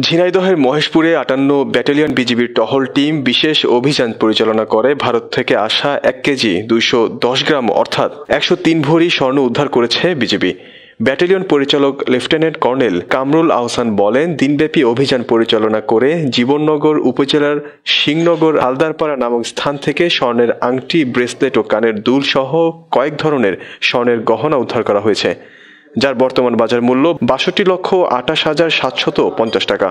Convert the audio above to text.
ঝিনাইদহের মহেশপুরে আটান্ন ব্যাটালিয়ন বিজিবির টহল টিম বিশেষ অভিযান পরিচালনা করে। ভারত থেকে আসা এক কেজি দুইশো দশ গ্রাম, অর্থাৎ একশো তিন ভরি স্বর্ণ উদ্ধার করেছে বিজিবি। ব্যাটালিয়ন পরিচালক লেফটেন্যান্ট কর্নেল কামরুল আহসান বলেন, দিনব্যাপী অভিযান পরিচালনা করে জীবননগর উপজেলার সিংনগর হালদারপাড়া নামক স্থান থেকে স্বর্ণের আংটি, ব্রেসলেট ও কানের দুল সহ কয়েক ধরনের স্বর্ণের গহনা উদ্ধার করা হয়েছে। যার বর্তমান বাজার মূল্য বাষট্টি লক্ষ আঠাশ হাজার সাতশত পঞ্চাশ টাকা।